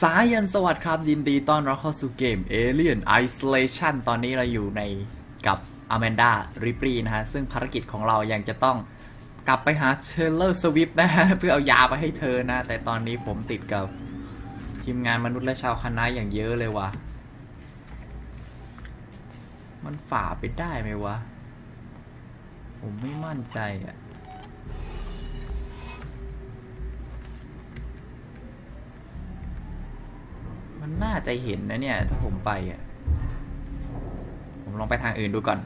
สายันสวัสดีครับ ยินดีต้อนรับเข้าสู่เกม Alien Isolation ตอนนี้เราอยู่ในกับ Amanda Ripley นะฮะ ซึ่งภารกิจของเรายังจะต้องกลับไปหา Taylor Swift นะฮะ เพื่อเอายาไปให้เธอนะ แต่ตอนนี้ผมติดกับ ทีมงานมนุษย์และชาวคณะอย่างเยอะเลยว่ะ มันฝ่าไปได้ไหมวะ ผมไม่มั่นใจอะ มันน่าจะเห็นนะเนี่ย ถ้าผมไปอะ ผมลองไปทางอื่นดูก่อน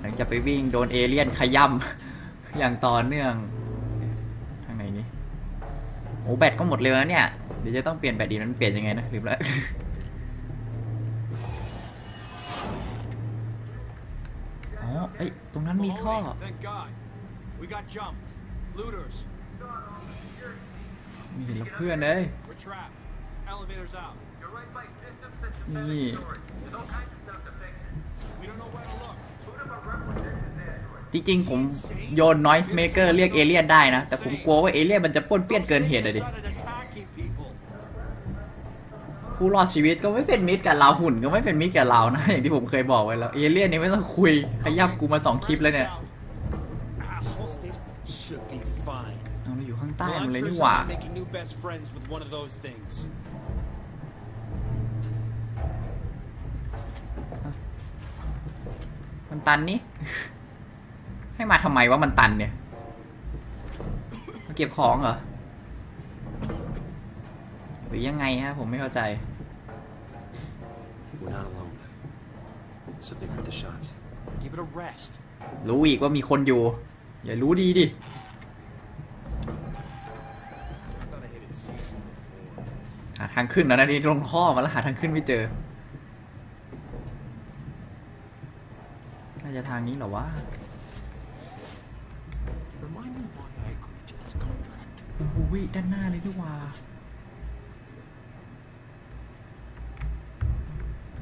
หลังจากไปวิ่งโดนเอเลี่ยนขย่ำอย่างต่อเนื่อง ทางไหนนี้โอ้แบตก็หมดเร็วแล้วเนี่ย เดี๋ยวจะต้องเปลี่ยนแบตดีนั้นเปลี่ยนยังไงนะลืมแล้วอ๋อเอ้ยตรงนั้นมีท่อ Mahoney, Thank God. We got jumped. Looters. มีเห็นแล้ วเพื่อนเลย We're trapped. Elevators out. นี่ We don't know where to look. จริงๆ ผมโยน noise maker เรียกเอเลี่ยนได้นะ แต่ผมกลัวว่าเอเลี่ยนมันจะป้วนเปี้ยนเกินเหตุอะดิ Started attacking people. ผู้รอดชีวิตก็ไม่เป็นมิตรกับเราหุ่นก็ไม่เป็นมิตรกับเรานะ อย่างที่ผมเคยบอกไว้แล้ว เอเลี่ยนนี่ไม่ต้องคุยขยับกูมาสองคลิปแล้วเนี่ย Assholes, they should be fine. เอาเราอยู่ข้างใต้ Well, มัน I'm เลย sure นี่หว่า มันตันนี่ ให้มาทำไมว่ามันตันเนี่ยมาเก็บของเหรอ หรือยังไงฮะผมไม่เข้าใจ We're not alone. Something hurt the shots. Give it a rest. รู้อีกว่ามีคนอยู่ อย่ารู้ดีดิ I thought I hit it season before. หาทางขึ้นแล้วนะนี่ลงข้อมาแล้วหาทางขึ้นไม่เจอาจะทางนี้เหรอวะโอ้โหด้านหน้าเลยดีกว่า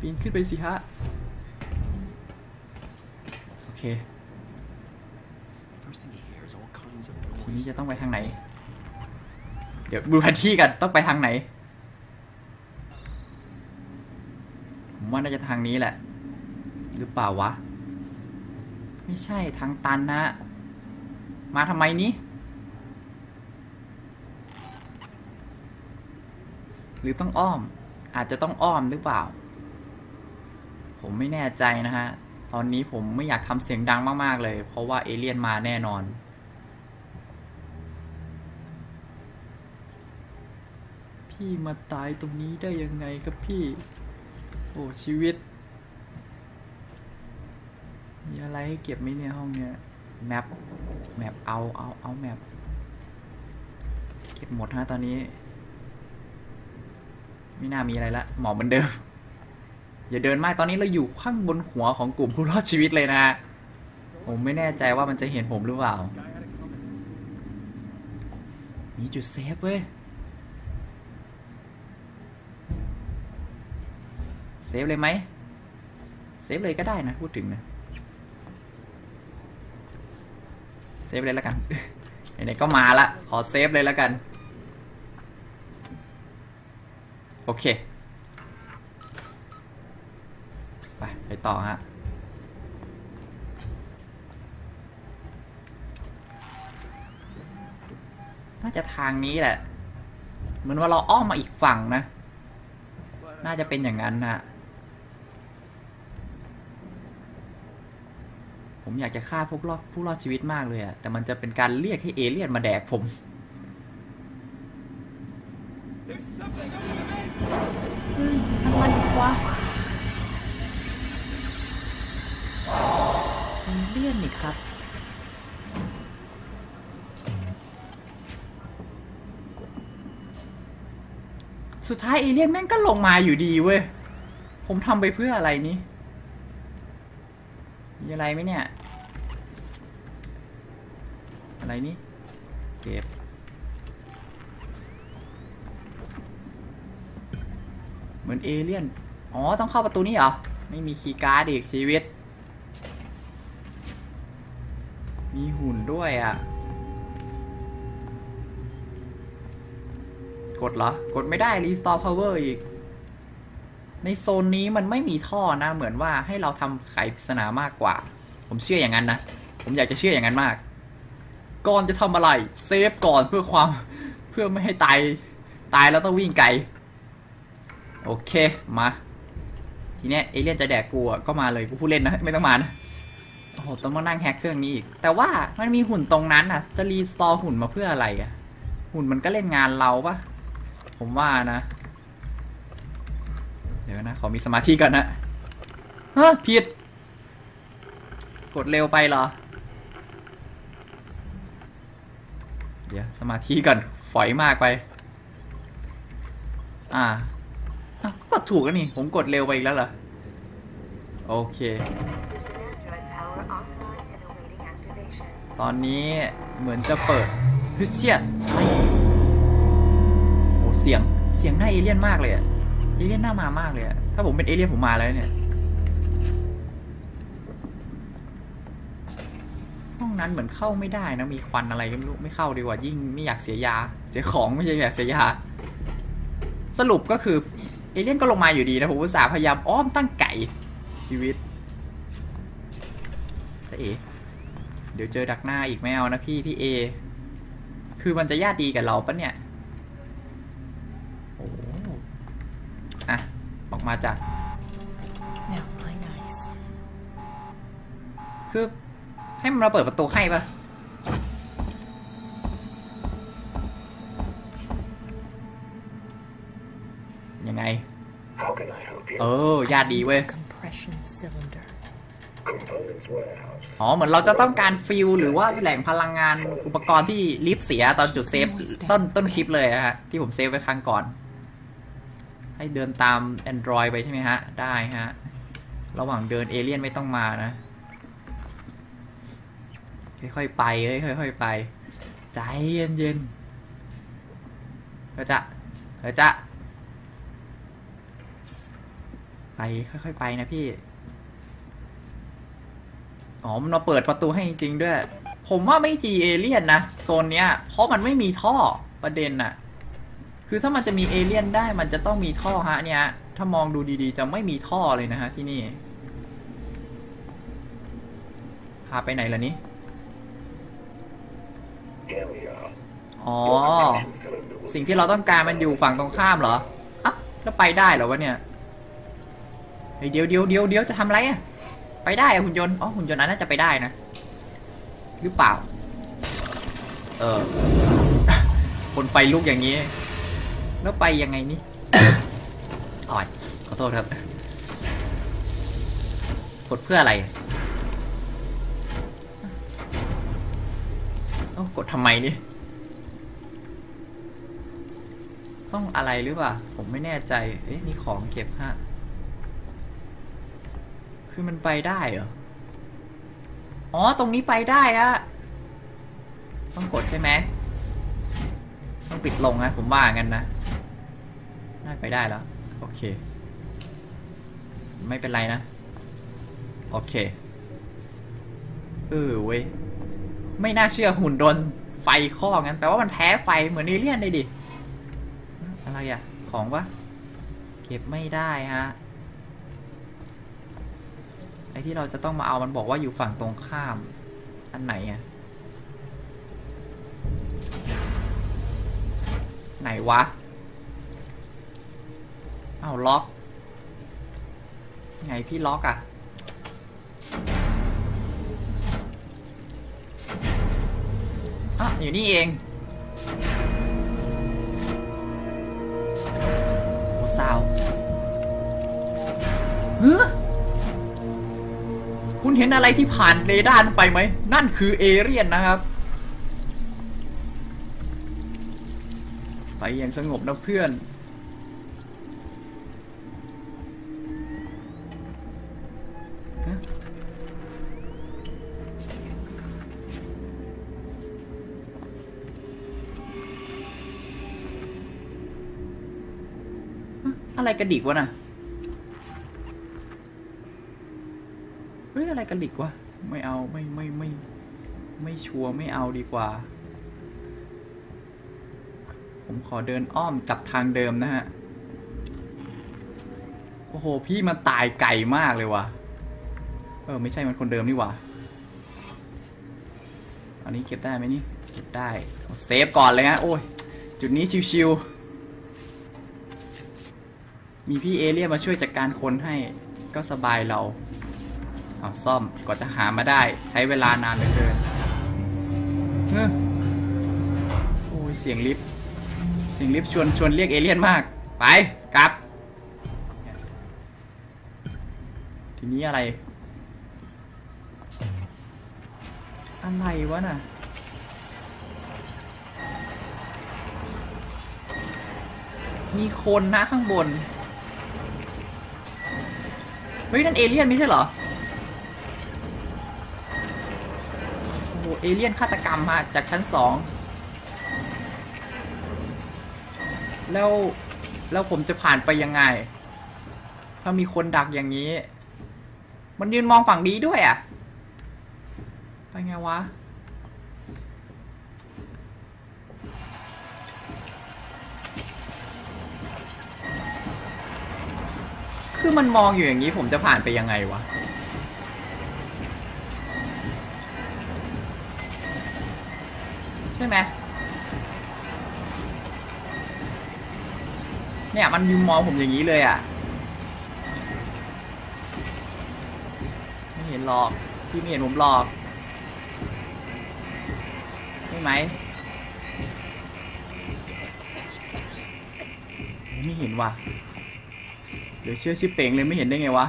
ปีนขึ้นไปสิฮะ โอเคทีนี้จะต้องไปทางไหน เดี๋ยวดูแผนที่กันต้องไปทางไหน ผมว่าน่าจะทางนี้แหละ หรือเปล่าวะ ไม่ใช่ทางตันนะ มาทำไมนี้ หรือต้องอ้อม อาจจะต้องอ้อมหรือเปล่า ผมไม่แน่ใจนะฮะ ตอนนี้ผมไม่อยากทำเสียงดังมาก ๆ เลย เพราะว่าเอเลี่ยนมาแน่นอนพี่มาตายตรงนี้ได้ยังไงครับพี่ โอ้ชีวิต มีอะไรให้เก็บไหมเนี่ยห้องเนี้ย map map เอาเอาเอา mapเก็บหมดฮะตอนนี้ ไม่น่ามีอะไรละหมอเหมือนเดิม อย่าเดินมากตอนนี้เราอยู่ข้างบนหัวของกลุ่มผู้รอดชีวิตเลยนะฮะผมไม่แน่ใจว่ามันจะเห็นผมหรือเปล่า มีจุด save เว้ย save เลยไหม save เลยก็ได้นะ พูดถึงนะ เซฟเลยแล้วกันไหนๆก็มาละ ขอเซฟเลยแล้วกัน โอเค ไป ไปต่อฮะน่าจะทางนี้แหละ เหมือนว่าเราอ้อมมาอีกฝั่งนะ น่าจะเป็นอย่างนั้นนะ ผมอยากจะฆ่าพวกรอดผู้รอดชีวิตมากเลยอะแต่มันจะเป็นการเรียกให้เอเลี่ยนมาแดกผม There's something under the vent! อะไรวะเอเลี่ยนนี่ครับสุดท้ายเอเลี่ยนแม่งก็ลงมาอยู่ดีเว้ย ผมทำไปเพื่ออะไรนี่ มีอะไรไหมเนี่ย อะไรนี่ เก็บ เหมือนเอเลี่ยน อ๋อ ต้องเข้าประตูนี้เหรอ ไม่มีคีย์การ์ดอีกชีวิต มีหุ่นด้วยอะ กดเหรอ กดไม่ได้ restore power อีก ในโซนนี้มันไม่มีท่อนะ เหมือนว่าให้เราทำไขปริศนามากกว่า ผมเชื่ออย่างนั้นนะ ผมอยากจะเชื่ออย่างนั้นมาก ก่อนจะทำอะไร เซฟก่อนเพื่อความเพื่อไม่ให้ตาย ตายแล้วต้องวิ่งไกล โอเค มา ทีเนี้ยเอเลี่ยนจะแดกกูก็มาเลยกูพูดเล่นนะ ไม่ต้องมานะโอ้โหต้องมานั่งแฮกเครื่องนี้อีก แต่ว่ามันมีหุ่นตรงนั้นอะ จะรีสตอร์หุ่นมาเพื่ออะไรอะ หุ่นมันก็เล่นงานเราปะผมว่านะ ยวนะ ขอมีสมาธิก่อนนะเฮ้ยผิด กดเร็วไปเหรอ เดี๋ยว สมาธิก่อนฝอยมากไป อ่ากดถูกแล้วนี่ ผมกดเร็วไปอีกแล้วเหรอ โอเค ตอนนี้เหมือนจะเปิดเฮ้ยเชี่ยโอ้เสียง เสียงหน้าเอเลี่ยนมากเลยอะ เอเลี่ยนหน้ามามากเลยอะถ้าผมเป็นเอเลี่ยนผมมาแล้วเนี่ย ห้องนั้นเหมือนเข้าไม่ได้นะ มีควันอะไรก็ไม่รู้ ไม่เข้าดีกว่า ยิ่งไม่อยากเสียยา เสียของไม่ใช่อยากเสียยา สรุปก็คือ เอเลี่ยนก็ลงมาอยู่ดีนะ ผมอุตส่าห์พยายามอ้อมตั้งไก่ชีวิตจะเอ๋เดี๋ยวเจอดักหน้าอีกไม่เอานะพี่พี่เอ คือมันจะญาติดีกับเราปะเนี่ย โอ้ อะออกมาจาก Now play nice. คือ ให้มันมาเปิดประตูให้ปะยังไง How can I help you? เออ ญาติดีเว้ย Compression cylinder. Components warehouse. อ๋อ เหมือนเราจะต้องการ fuel หรือว่าแหล่งพลังงานอุปกรณ์ที่ลิฟต์เสียตอนจุดเซฟ ต้นต้นคลิปเลยอะฮะ ที่ผมเซฟไว้ครั้งก่อน ให้เดินตาม Android ไปใช่ไหมฮะ ได้ฮะ ระหว่างเดินเอเลี่ยนไม่ต้องมานะ ค่อยๆไปเฮ้ยค่อยๆไป ใจเย็นๆเราจะเราจะ ไปค่อยๆไปนะพี่ อ๋อ มันมาเปิดประตูให้จริงๆด้วย ผมว่าไม่จีเอเลี่ยนนะ โซนเนี้ย เพราะมันไม่มีท่อประเด็นน่ะ คือถ้ามันจะมีเอเลี่ยนได้มันจะต้องมีท่อฮะเนี่ยถ้ามองดูดีๆ จะไม่มีท่อเลยนะฮะที่นี่พาไปไหนล่ะนี่อ๋อ สิ่งที่เราต้องการมันอยู่ฝั่งตรงข้ามเหรออะแล้วไปได้เหรอวะเนี่ยเดี๋ยวเดี๋ยวเดี๋ยวเดี๋ยวจะทำอะไรอะไปได้หุ่นยนต์ อ๋อ หุ่นยนต์อันน่าจะไปได้นะ หรือเปล่า เออ คนไฟลุกอย่างนี้ แล้วไปยังไงนี่อ่อยขอโทษครับกดเพื่ออะไรเอ้ากดทำไมนี่ต้องอะไรหรือเปล่า ผมไม่แน่ใจ เอ๊ะมีของเก็บฮะ คือมันไปได้เหรอ อ๋อ ตรงนี้ไปได้ฮะต้องกดใช่ไหม ต้องปิดลงนะ ผมว่างั้นนะ น่าไปได้แล้ว โอเค ไม่เป็นไรนะ โอเค เออเว้ย ไม่น่าเชื่อหุ่นโดนไฟข้องั้นแปลว่ามันแพ้ไฟเหมือนเอเลียนเลยดิ อะไรอะของวะเก็บไม่ได้ฮะไอที่เราจะต้องมาเอามันบอกว่าอยู่ฝั่งตรงข้าม อันไหนอะไหนวะ เอาล็อก ไงพี่ล็อกอะอะ อยู่นี่เองโอ้ซาวเฮ้อคุณเห็นอะไรที่ผ่านเรดาร์ไปไหม นั่นคือเอเรียนนะครับ ไปอย่างสงบนะเพื่อน อะไรกระดิกวะน่ะเฮ้ยอะไรกระดิกวะ ไม่เอาไม่ไม่ไม่ไม่ชัวร์ไม่เอาดีกว่า ผมขอเดินอ้อมกลับทางเดิมนะฮะ โอ้โห พี่มันตายไก่มากเลยว่ะ เออ ไม่ใช่มันคนเดิมนี่หว่าอันนี้เก็บได้ไหมนี่ เก็บได้ เซฟก่อนเลยฮะโอ้ย จุดนี้ชิวๆ มีพี่เอเลี่ยนมาช่วยจัดการคนให้ก็สบายเรา เอาซ่อมกว่าจะหามาได้ใช้เวลานานเหลือเกินโอ้ยเสียงลิฟต์เสียงลิฟต์ชวนชวนเรียกเอเลี่ยนมาก ไปกลับ ทีนี้อะไร อะไรวะน่ะมีคนนะข้างบน เฮ้ยนั่นเอเลี่ยนไม่ใช่เหรอโอ้โหเอเลี่ยนฆาตกรรมมาจากชั้นสองแล้วแล้วผมจะผ่านไปยังไง ถ้ามีคนดักอย่างนี้ มันยืนมองฝั่งนี้ด้วยอะ ไปไงวะ คือมันมองอยู่อย่างนี้ผมจะผ่านไปยังไงวะ ใช่ไหมเนี่ย มันยืนมองผมอย่างนี้เลยอะ ไม่เห็นหรอกพี่ไม่เห็นผมหรอก ใช่ไหมไม่เห็นว่ะ เดี๋ยวเชื่อชื่อเป่งเลยไม่เห็นได้ไงวะ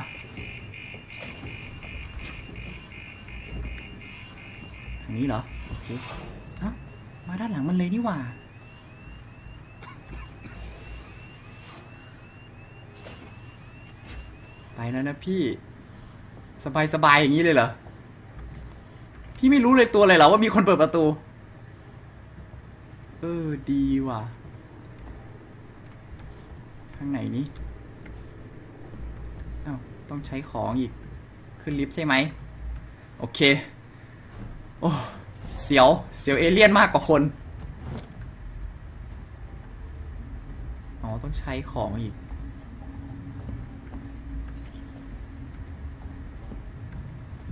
ทางนี้เหรอ โอเคเอ้ามาด้านหลังมันเลยนี่หว่าไปแล้วนะพี่ สบายสบายๆอย่างนี้เลยเหรอ พี่ไม่รู้เลยตัวเลยเหรอว่ามีคนเปิดประตู เออ ดีว่ะข้างไหนนี้ ต้องใช้ของอีก ขึ้นลิฟต์ใช่ไหม โอเค โอ้เสียว เสียวเอเลี่ยนมากกว่าคน อ๋อ ต้องใช้ของอีก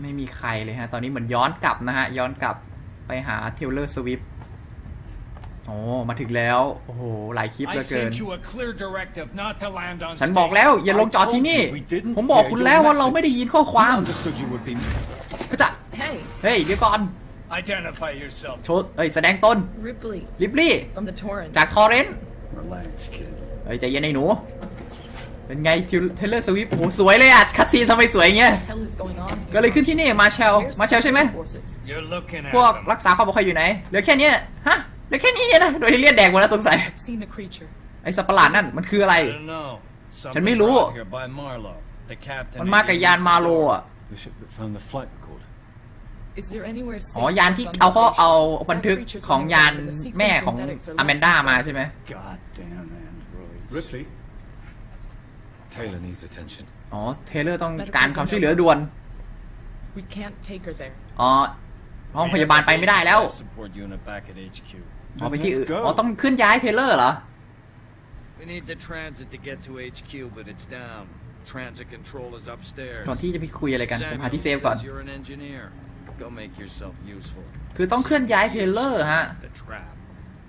ไม่มีใครเลยฮะ ตอนนี้เหมือนย้อนกลับนะฮะ ย้อนกลับไปหาเทเลอร์สวิฟ โอ้มาถึงแล้ว โอ้โห หลายคลิปเห I ลือเกิน sent you a clear directive not to land on ฉันบอกแล้วอย่าลงจอดที่นี่ ผมบอกคุณแล้วว่าเราไม่ได้ยินข้อความ Understood you would be. พระจะ Hey, เฮ้ยเดี๋ยวก่อน Identify yourself. โชว์เฮ้ยแสดงตน Ripley ลิบลี่ from the Torrens. จากทอร์เรนต์ Relax, kid. เฮ้ยใจเย็นไอ้หนู เป็นไงเทเลอร์สวิฟโอ้โหสวยเลยอะคัสซีนทำไมสวยอย่างเงี้ย What the hell is going on? ก็เลยขึ้นที่นี่มาเชล Where's มาเชล the ใช่ไหม security forces? You're looking at พวก them. รักษาความปลอดภัยอยู่ไหนเหลือแค่เนี้ยฮะ เหลือแค่นี้เนี่ยนะโดยที่เลียดแดกหมดแล้วสงสัย I've seen the creature. ไอ้สัตว์ประหลาดนั่นมันคืออะไร I don't know. ฉันไม่ Something รู้ brought here by Marlowe, the captain มันมากับยานมาโลอะ The ship that found the flight recorder. Is there anywhere อ๋อ safe ยานที่ from เอา the เขา station? เอาบันทึก That creature's ของ running ยาน around and the Seegson แม่ของ synthetics are อ less แมนด้า than มา fine. ใช่ไหม God damn, Android. Ripley? Taylor needs attention. อ๋อ เทเลอร์ต้องการความช่วยเหลือด่วน We can't take her there. อ๋อ ห้องพยาบาลไปไม่ได้แล้ว Life support unit back at HQ. อ๋อไปที่อื่น Let's go อ๋อต้องขึ้นย้ายเทเลอร์เหรอ We need the transit to get to HQ, but it's down. Transit control is upstairs. ก่อนที่จะไปคุยอะไรกันผมหา Samuel ที่เซฟก่อน says you're an engineer. Go make yourself useful. คือต้องเคลื่อนย้ายเทเลอร์ฮะ The trap.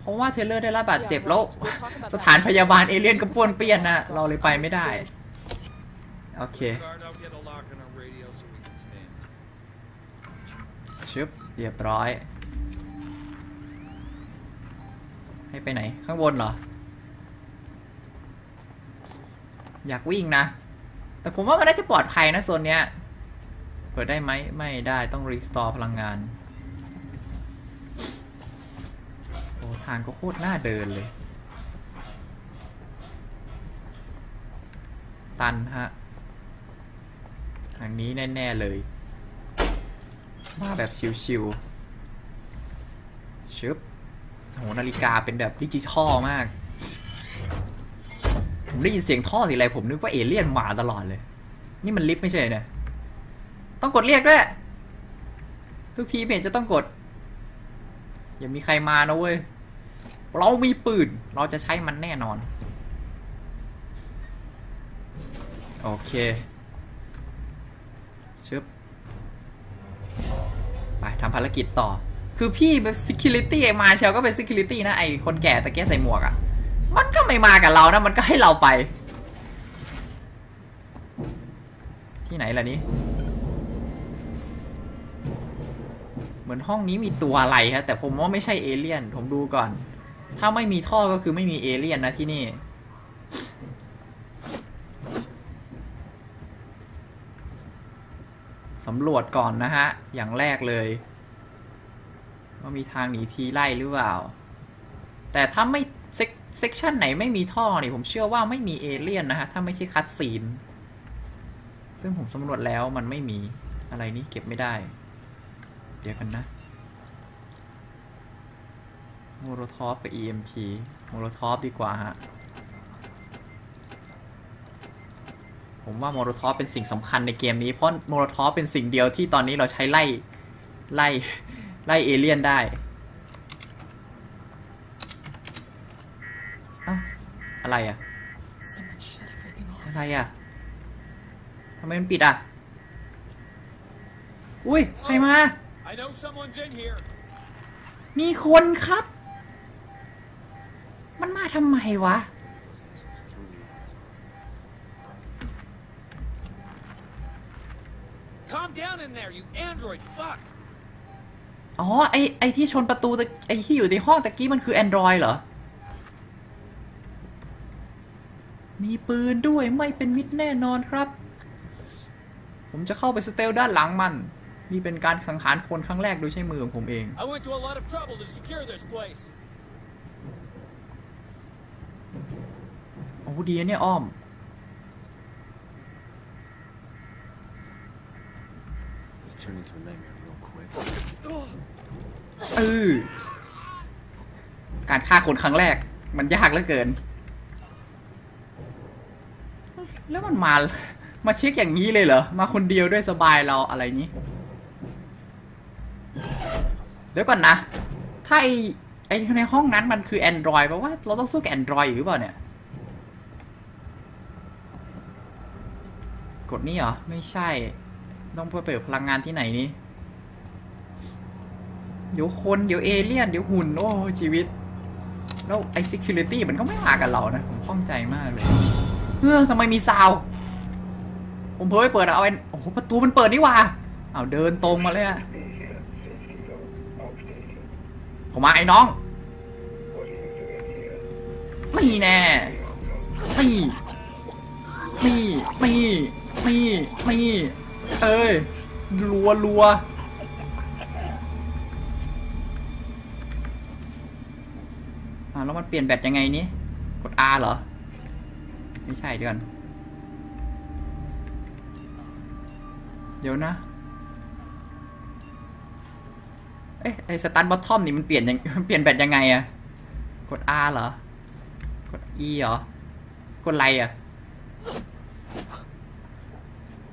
เพราะว่าเทเลอร์ได้รับบาดเจ็บ Yeah, right. แล้ว We'll talk about สถาน that. พยาบาลเอเลี่ยนก็ป้วนเปี้ยนนะเราเลยไปไม่ได้ โอเค Guard, I'll get a lock on our radio so we can stand. ชึบเรียบร้อย ให้ไปไหน ข้างบนเหรอ อยากวิ่งนะ แต่ผมว่ามันน่าจะปลอดภัยนะโซนเนี้ย เปิดได้ไหม ไม่ได้ต้องรีสตอร์พลังงาน โอ้ทางก็โคตรน่าเดินเลย ตันฮะ ทางนี้แน่ ๆ เลยมาแบบชิวๆชึบ โหนาฬิกาเป็นแบบดิจิทัลมาก ผมได้ยินเสียงท่อทีไรผมนึกว่าเอเลี่ยนมาตลอดเลย นี่มันลิฟต์ไม่ใช่เนี่ยต้องกดเรียกด้วย ทุกทีเห็นจะต้องกด อย่ามีใครมานะเว้ย เรามีปืน เราจะใช้มันแน่นอน โอเคชึบไปทำภารกิจต่อ คือพี่เป็น security ไอ้มาเชลก็เป็น security นะไอคนแก่ตะเกียใส่หมวกอะ่ะ มันก็ไม่มากับเรานะ มันก็ให้เราไป ที่ไหนล่ะนี่เหมือนห้องนี้มีตัวอะไรฮะ แต่ผมว่าไม่ใช่เอเลี่ยน ผมดูก่อน ถ้าไม่มีท่อก็คือไม่มีเอเลี่ยนนะที่นี่สำรวจก่อนนะฮะ อย่างแรกเลย ว่ามีทางหนีทีไล่หรือเปล่า แต่ถ้าไม่ sec section ไหนไม่มีท่อเนี่ยผมเชื่อว่าไม่มีเอเลี่ยนนะฮะ ถ้าไม่ใช่ cutscene ซึ่งผมสำรวจแล้วมันไม่มีอะไรนี้เก็บไม่ได้ เดี๋ยวกันนะ molotov กับ EMP molotov ดีกว่าฮะ ผมว่า molotov เป็นสิ่งสำคัญในเกมนี้ เพราะ molotov เป็นสิ่งเดียวที่ตอนนี้เราใช้ไล่ ไล่ ไล่เอเลี่ยนได้เอ้าอะไรอะ Someone shut everything off. อะไรอะทำไมมันปิดอะอุ้ยใครมา I know someone's in here. มีคนครับ มันมาทำไมวะ Those assholes threw me out. Calm down in there, you android fuck! อ๋อ ไอไอที่ชนประตูตะไอที่อยู่ในห้องตะกี้มันคือ Android เหรอ มีปืนด้วยไม่เป็นมิตรแน่นอนครับ ผมจะเข้าไปสเตลด้านหลังมัน นี่เป็นการสังหารคนครั้งแรกโดยใช้มือของผมเอง I went to a lot of trouble to secure this place. โอ้ดีนะเนี่ยอ้อม เออการฆ่าคนครั้งแรก มันยากเหลือเกิน แล้วมันมามาเช็คอย่างนี้เลยเหรอ มาคนเดียวด้วยสบายเราอะไรนี้เดี๋ยวก่อนนะ ถ้าไอไอในห้องนั้นมันคือ Android แปลว่าเราต้องสู้กับ Android อยู่หรือเปล่าเนี่ย กดนี่เหรอ ไม่ใช่ ต้องไปเปิดพลังงานที่ไหนนี่ เดี๋ยวคนเดี๋ยวเอเลี่ยนเดี๋ยวหุ่นโอ้ชีวิต แล้วไอ security มันก็ไม่มากับเรานะ ผมข้องใจมากเลยเฮ้อทำไมมีซาว ผมเพิ่งไปเปิดเอาไอ้โอ้โหประตูมันเปิดนี่ว่าเอาเดินตรงมาเลยอะผมมาไอ้น้องนี่แน่นี่นี่นี่นี่นี่เอ้ยรัวรัว แล้วมันเปลี่ยนแบตยังไงนี่กด R เหรอ ไม่ใช่เดี๋ยวก่อนเดี๋ยวนะ เอ๊ะไอสตันบอททอมนี่มันเปลี่ยนยังมันเปลี่ยนแบตยังไงอะกด R เหรอ กด E เหรอ กดอะไรอะ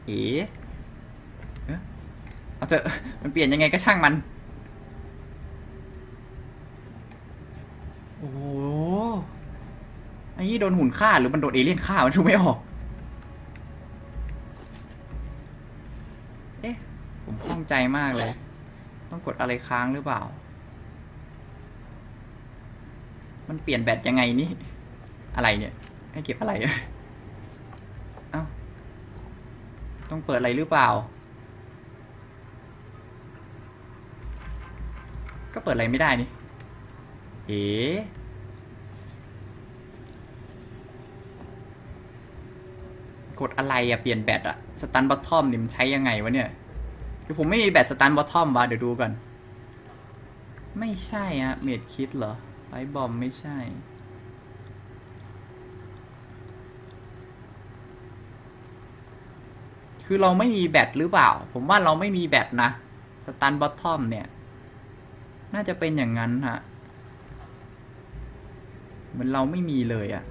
เอ๋เอ๊ะเอาเถอะมันเปลี่ยนยังไงก็ช่างมัน โอ้โห ไอันนี้โดนหุ่นฆ่าหรือมันโดนเอเลี่ยนฆ่ามันดูไม่ออก เอ๊ะ ผมข้องใจมากเลย ต้องกดอะไรค้างหรือเปล่า มันเปลี่ยนแบตยังไงนี่ อะไรเนี่ย ให้เก็บอะไรเอ้า ต้องเปิดอะไรหรือเปล่า ก็เปิดอะไรไม่ได้นี่ เอ๋กด อะไรอะเปลี่ยนแบตอะ stun baton นี่มันใช้ยังไงวะเนี่ยคือผมไม่มีแบต stun baton วะเดี๋ยวดูกันไม่ใช่อะเมดคิดเหรอไฟบอมไม่ใช่ คือเราไม่มีแบตหรือเปล่า ผมว่าเราไม่มีแบตนะสตันบอททอมเนี่ย น่าจะเป็นอย่างนั้นฮะเหมือนเราไม่มีเลยอะ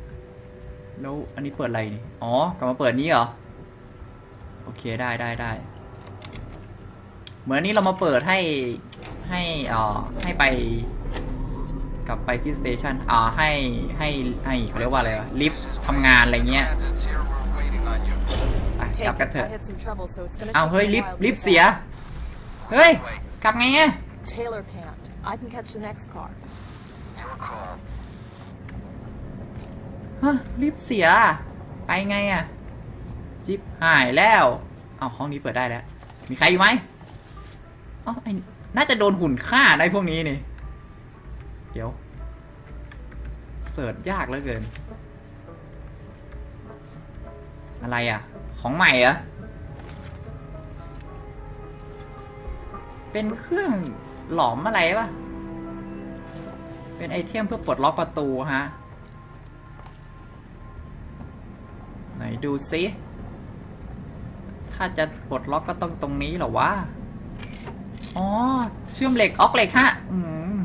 แล้วอันนี้เปิดอะไรนี่ อ๋อกลับมาเปิดนี้เหรอ โอเคได้ได้ได้ เหมือนอันนี้เรามาเปิดให้ให้เอ่อให้ไป กลับไปที่สเตชันอ่าให้ให้ให้เขาเรียกว่าอะไรวะลิฟต์ทำงานอะไรเงี้ย Transit's here. We're waiting on you. ไปกลับ Take กัน it. เถอะ I had some trouble, so it's gonna เอา take เฮ้ย me a ลิฟต์ while to ลิ get ฟต์เสีย back. เฮ้ย กลับไงอะ Taylor can't. I can catch the next car. Your call. ฮะลิฟต์เสีย ไปไงอะจิบหายแล้วเอาห้องนี้เปิดได้แล้ว มีใครอยู่ไหมอ๋อไอ้น่าจะโดนหุ่นฆ่าได้พวกนี้นี่ เดี๋ยว เสิร์ชยากเหลือเกิน อะไรอะ ของใหม่เหรอะเป็นเครื่องหลอมอะไรปะเป็นไอเทมเพื่อปลดล็อกประตูฮะ ดูซิถ้าจะปลดล็อกก็ต้องตรงนี้เหรอวะ อ๋อ เชื่อมเหล็กออกเหล็กฮะ อืม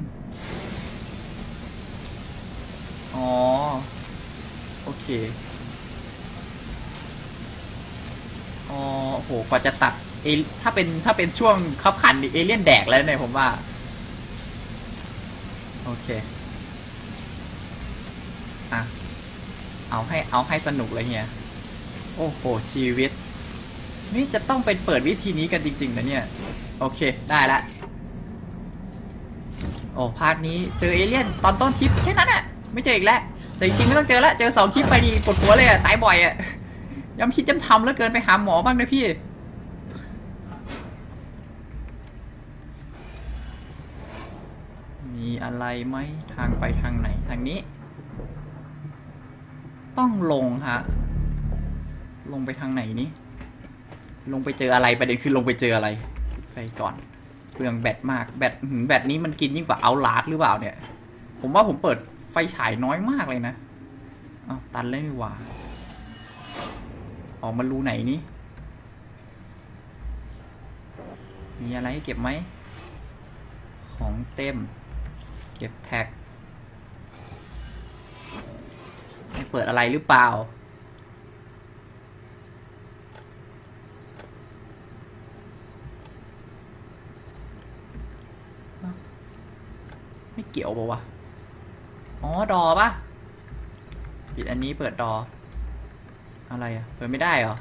อ๋อ โอเค อ๋อโห กว่าจะตัดเอถ้าเป็นถ้าเป็นช่วงขับขันเอเลี่ยนแดกแล้วเนี่ยผมว่า โอเค อะ เอาให้เอาให้สนุกเลยเฮีย โอ้โห ชีวิต นี่จะต้องเป็นเปิดวิธีนี้กันจริงๆนะเนี่ย โอเค ได้ละ โอ้พาร์ทนี้เจอเอเลี่ยนตอนต้นคลิปแค่นั้นอะไม่เจออีกแล้ว แต่จริงๆไม่ต้องเจอแล้วเจอสองคลิปไปดีปวดหัวเลยอะตายบ่อยอะย้ำคิดย้ำทำแล้วเกินไปหาหมอบ้างนะพี่มีอะไรไหมทางไปทางไหนทางนี้ ต้องลงฮะ ลงไปทางไหนนี่ลงไปเจออะไรประเด็นคือลงไปเจออะไร ไปก่อนเปลืองแบตมากแบตแบตนี้มันกินยิ่งกว่าเอาลาร์ดหรือเปล่าเนี่ย ผมว่าผมเปิดไฟฉายน้อยมากเลยนะอ้าวตันเลยนี่หว่าออกมารูไหนนี่มีอะไรให้เก็บไหม ของเต็ม เก็บแท็ก เปิดอะไรหรือเปล่า เกี่ยวปะวะ อ๋อ ดอปะปิดอันนี้เปิดดอ อะไรอะเปิดไม่ได้เหรอ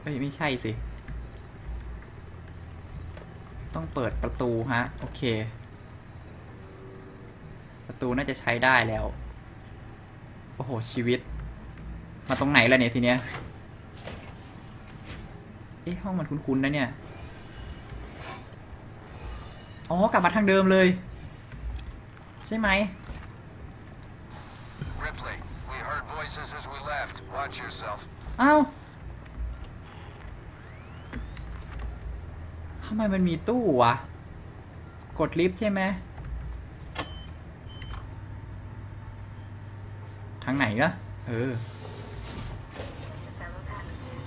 เฮ้ย ไม่ใช่สิ ต้องเปิดประตูฮะ โอเค ประตูน่าจะใช้ได้แล้ว โอ้โห ชีวิต มาตรงไหนแล้วเนี่ยทีเนี้ย เอ๊ะ ห้องมันคุ้นๆนะเนี่ย อ๋อกลับมาทางเดิมเลย ใช่ไหม Ripley, we heard voices as we left. Watch yourself. เอ้าทำไมมันมีตู้วะ กดลิฟต์ใช่ไหม ทางไหนก็เออ fellow passengers.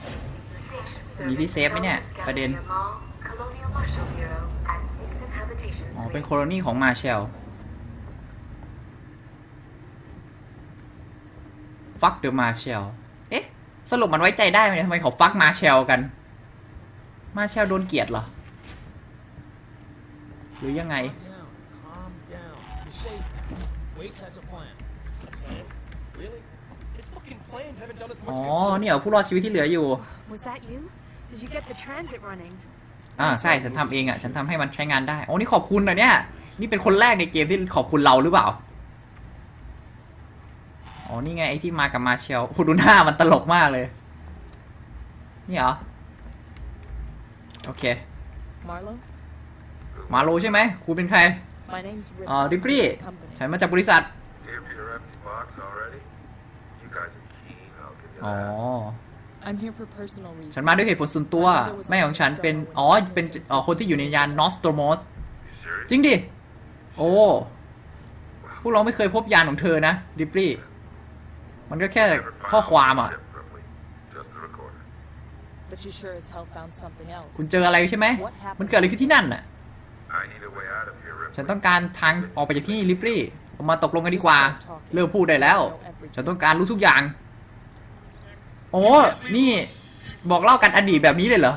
The station มีที่เซฟไหมเนี่ย service ประเด็น เป็นโคโลนีของมาเชลฟักเดอะมาเชลเอ๊ะ สรุปมันไว้ใจได้ไหมเนี่ยทำไมเขาฟักมาเชลกัน มาเชลโดนเกลียดเหรอ หรือยังไง Down, calm down. You're safe. Waits has a plan. A plan? Really? His fucking plans haven't done us อ๋ much อ good so เนี่ยเหรอผู้รอดชีวิตที่เหลืออยู่ Was that you? Did you get the transit running? อ่าใช่ฉันทำเองอะฉันทำให้มันใช้งานได้โอ้นี่ขอบคุณนะเนี่ยนี่เป็นคนแรกในเกมที่ขอบคุณเราหรือเปล่าอ๋อนี่ไงไอ้ที่มากับมาเชลโอ้โหดูหน้ามันตลกมากเลย นี่เหรอ โอเค Marlo? มาโลใช่ไหมครูเป็นใคร My name's Ripley. อ่าริปรี่ Company. ฉันมาจากบริษัท Give your empty box already? You guys are keen, I'll give you อ๋อ that. I'm here for personal reasons. ฉันมาด้วยเหตุผลส่วนตัว แม่ของฉันเป็น อ๋อ เป็นอ๋อคนที่อยู่ในยานนอสโตรโมส You serious? จริงดิ โอ้ พวกเราไม่เคยพบยานของเธอนะริปรี่มันก็แค่ Never ข้อ found ความอะ ship, Ripley. Just the recorder. But you sure as hell found something else. คุณเจออะไรใช่ไหม มันเกิดอะไรขึ้นที่นั่นน่ะ I need a way out of here, Ripley. ฉันต้องการทางออกไปจากที่นี่ริปรี่เรามาตกลงกันดีกว่า เลิกพูดได้แล้ว ฉันต้องการรู้ทุกอย่าง โอ้นี่บอกเล่ากันอดีตแบบนี้เลยเหรอ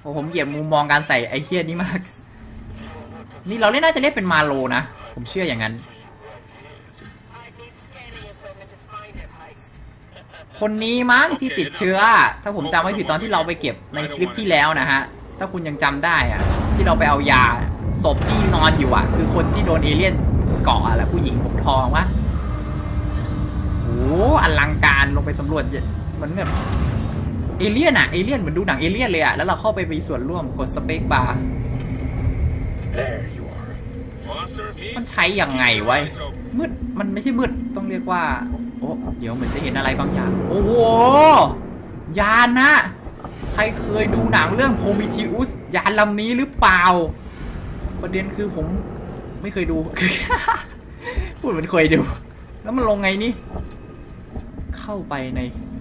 โอ้ผมเกลียดมุมมองการใส่ไอเคียนี้มาก นี่เราเล่นน่าจะเล่นเป็นมาโลนะ ผมเชื่ออย่างนั้น คนนี้มั้งที่ติดเชื้อ ถ้าผมจำไม่ผิดตอนที่เราไปเก็บในคลิปที่แล้วนะฮะ ถ้าคุณยังจำได้อะที่เราไปเอายาศพที่นอนอยู่อะคือคนที่โดนเอเลี่ยนเกาะอะแหละผู้หญิงผมทองวะ อ้อลังการลงไปสำรวจเหมือนแบบเอเลี่ยนอะเอเลี่ยนเหมือนดูหนังเอเลี่ยนเลยอะแล้วเราเข้าไปมีส่วนร่วมกด spacebar มันใช้ยังไงไว้มืดมันไม่ใช่มืดต้องเรียกว่า โอ้เดี๋ยวเหมือนจะเห็นอะไรบางอย่าง โอ้โหยานนะใครเคยดูหนังเรื่องโพมิทิอุสยานลำนี้หรือเปล่า ประเด็นคือผมไม่เคยดูพูดเหมือนเคยดู แล้วมันลงไงนี่ เข้าไปใน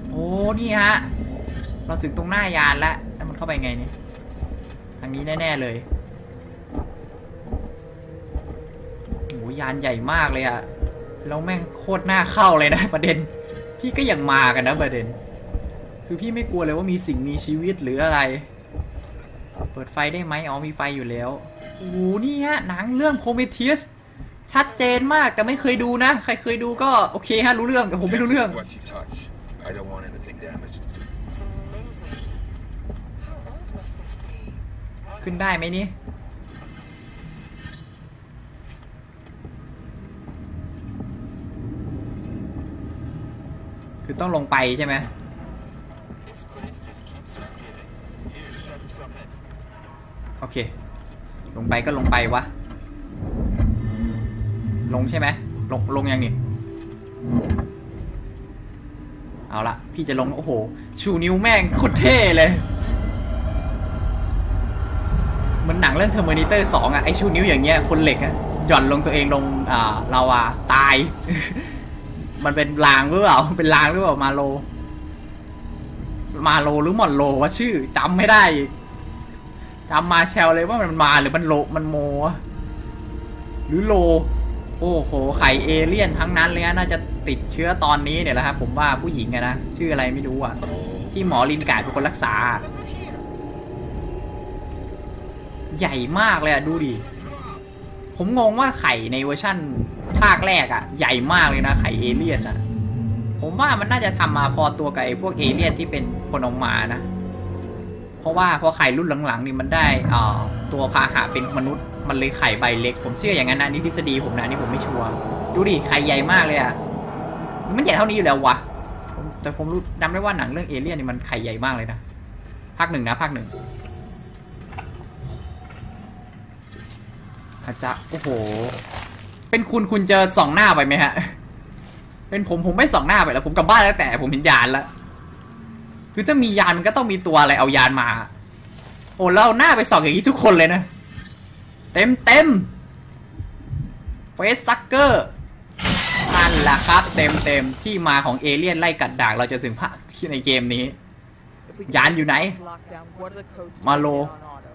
โอ้นี่ฮะ เราถึงตรงหน้ายานแล้วแล้วมันเข้าไปไงเนี่ยทางนี้แน่ ๆ เลยโหยานใหญ่มากเลยอะแล้วแม่งโคตรหน่าเข้าเลยนะ ประเด็น พี่ก็ยังมากันนะประเด็น คือพี่ไม่กลัวเลยว่ามีสิ่งมีชีวิตหรืออะไร เปิดไฟได้ไหมอ๋อมีไฟอยู่แล้วโอ้นี่ฮะหนังเรื่องโ o เมท u s ชัดเจนมากแต่ไม่เคยดูนะ ใครเคยดูก็โอเคฮะรู้เรื่องแต่ผมไม่รู้เรื่อง What you touch. I don't want anything damaged. It's amazing. How old must this be? ขึ้นได้ไหมนี่คือต้องลงไปใช่ไหม This place just keeps on giving. Here, strap yourself in. โอเค ลงไปก็ลงไปวะ ลงใช่ไหมลงลงยังนี่เอาละพี่จะลงโอ้โห ชูนิ้วแม่งโคตรเท่เลยเหมันหนังเรื่อง Terminator สองอะไอชูนิ้วอย่างเงี้ยคนเหล็กอะหย่อนลงตัวเองลงอ่าลาวาตาย มันเป็นลางหรือเปล่าเป็นลางหรือเปล่ามาโล มาโลหรือหมอนโลวะชื่อจำไม่ได้จำมาแชลเลยว่ามันมาหรือมันโลมันโมหรือโล โอ้โห ไข่เอเลี่ยนทั้งนั้นเลยนะน่าจะติดเชื้อตอนนี้เนี่ยแหละครับ ผมว่าผู้หญิงอะนะ ชื่ออะไรไม่รู้อะที่หมอลินกาดเป็นคนรักษา ใหญ่มากเลยอะดูดิ ผมงงว่าไข่ในเวอร์ชั่นภาคแรกอะใหญ่มากเลยนะ ไข่เอเลี่ยนอะผมว่ามันน่าจะทำมาพอตัวกับไอ้พวกเอเลี่ยนที่เป็นคนออกมานะ เพราะว่าพอไข่รุ่นหลังๆนี่มันได้อ่าตัวพาหะเป็นมนุษย์ มันเลยไข่ใบเล็ก ผมเชื่ออย่างนั้นนะนี่ทฤษฎีผมนะนี่ผมไม่ชัวร์ดูดิไข่ใหญ่มากเลยอะมันใหญ่เท่านี้อยู่แล้ววะแต่ผมรู้จำได้ว่าหนังเรื่องเอเลี่ยนนี่มันไข่ใหญ่มากเลยนะภาคหนึ่งนะภาคหนึ่งอาจะโอ้โห เป็นคุณคุณจะส่องหน้าไปไหมฮะ เป็นผมผมไม่ส่องหน้าไปแล้ว ผมกลับบ้านแล้วแต่ผมเห็นยานแล้วคือถ้ามียานมันก็ต้องมีตัวอะไรเอายานมา โอ้เราหน้าไปส่องอย่างนี้ทุกคนเลยนะ ต็มเต็ม facehugger นั่นแหละครับ เต็มเต็มที่มาของเอเลี่ยนไล่กัดดากเราจะถึงภาคในเกมนี้ If we Yan อยู่ไหน is locked down, what are the codes to Malo. get on auto?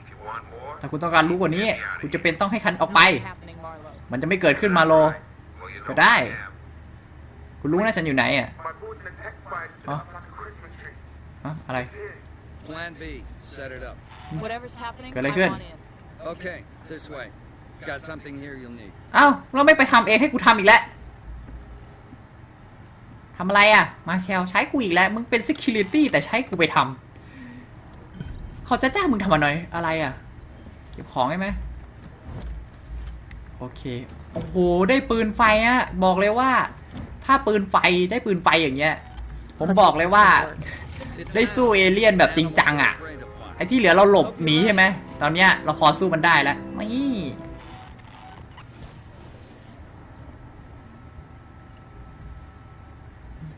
If you want more, ถ้าคุณต้องการรู้กว่านี้ คุณจะเป็นต้องให้คันออกไป Not happening, Marlowe. มันจะไม่เกิดขึ้นมาโล well, you know Good eye. I am. คุณรู้นะฉันอยู่ไหนอะ My board in the text box is Huh? up like a Christmas tree. ฮะอะไร It's here. Plan B. Set it up. Whatever's happening, เกิดอะไร I ขึ้น want in. Okay, this way. Got something here you'll need. เอ้าเราไม่ไปทำเองให้กูทำอีกแล้วทำอะไรอะ มาเชลใช้กูอีกแล้ว มึงเป็น security แต่ใช้กูไปทำเขาจะจ้างมึงทำอะไรอะไรอะ เก็บของใช่ไหมโอเค โอ้โห ได้ปืนไฟอะบอกเลยว่า ถ้าปืนไฟได้ปืนไฟอย่างเงี้ย ผมบอกเลยว่า It's ได้สู้เอเลี่ยนแบบจริงจังอะ อ้ที่เหลือเราหลบหนีใช่ไหมตอนเนี้ยเราพอสู้มันได้แล้วไม่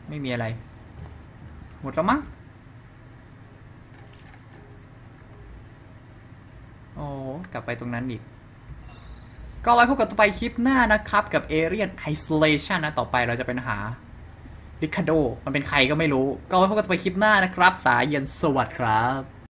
ไม่มีอะไร หมดแล้วมั้งโอ้กลับไปตรงนั้นอีก ก็ไว้พบกันต่อไปคลิปหน้านะครับ กับ Alien Isolation นะ ต่อไปเราจะเป็นหาริคาโด มันเป็นใครก็ไม่รู้ ก็ไว้พบกันต่อไปคลิปหน้านะครับ สายเย็นสวัสดีครับ